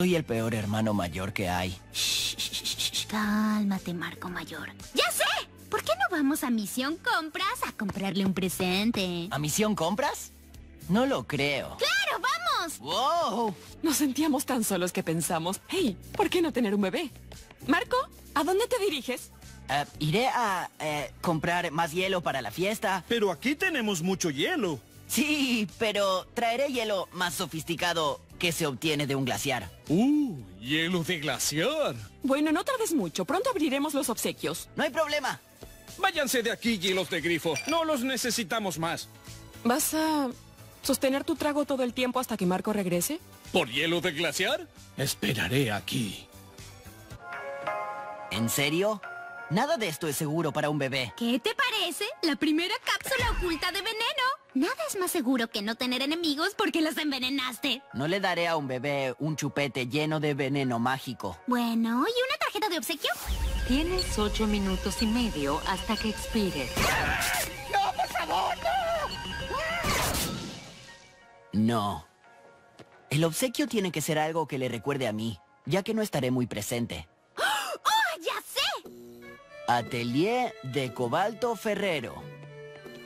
Soy el peor hermano mayor que hay. Cálmate, Marco Mayor. ¡Ya sé! ¿Por qué no vamos a Misión Compras a comprarle un presente? ¿A misión compras? No lo creo. ¡Claro, vamos! ¡Wow! Nos sentíamos tan solos que pensamos, hey, ¿por qué no tener un bebé? Marco, ¿a dónde te diriges? Eh, iré a eh, comprar más hielo para la fiesta. Pero aquí tenemos mucho hielo. Sí, pero traeré hielo más sofisticado que se obtiene de un glaciar. ¡Uh! ¡Hielo de glaciar! Bueno, no tardes mucho, pronto abriremos los obsequios. No hay problema. Váyanse de aquí, hielos de grifo. No los necesitamos más. ¿Vas a sostener tu trago todo el tiempo hasta que Marco regrese? ¿Por hielo de glaciar? Esperaré aquí. ¿En serio? Nada de esto es seguro para un bebé. ¿Qué te parece? La primera cápsula oculta de veneno. Nada es más seguro que no tener enemigos porque los envenenaste. No le daré a un bebé un chupete lleno de veneno mágico. Bueno, ¿y una tarjeta de obsequio? Tienes ocho minutos y medio hasta que expire. No. El obsequio tiene que ser algo que le recuerde a mí, ya que no estaré muy presente. ¡Oh, ya sé! Atelier de Cobalto Ferrero.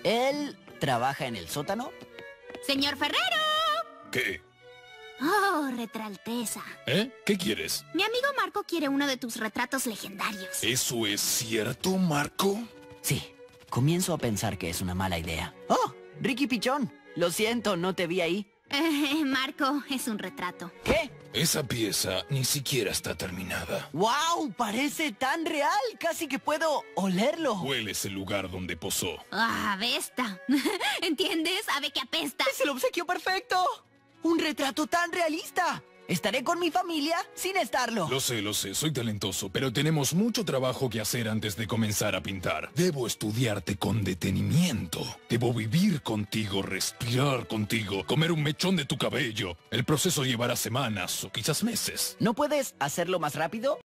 Él trabaja en el sótano. Señor Ferrero. ¿Qué? Oh, retralteza. ¿Eh? ¿Qué quieres? Mi amigo Marco quiere uno de tus retratos legendarios. ¿Eso es cierto, Marco? Sí, comienzo a pensar que es una mala idea. ¡Oh! Ricky Pichón. Lo siento, no te vi ahí. Eh, Marco, es un retrato. ¿Qué? Esa pieza ni siquiera está terminada. ¡Wow! Parece tan real. Casi que puedo olerlo. Hueles el lugar donde posó. Ah, besta. ¿Entiendes? Sabe que apesta. ¡Es el obsequio perfecto! ¡Un retrato tan realista! Estaré con mi familia sin estarlo. Lo sé, lo sé, soy talentoso, pero tenemos mucho trabajo que hacer antes de comenzar a pintar. Debo estudiarte con detenimiento. Debo vivir contigo, respirar contigo, comer un mechón de tu cabello. El proceso llevará semanas o quizás meses. ¿No puedes hacerlo más rápido?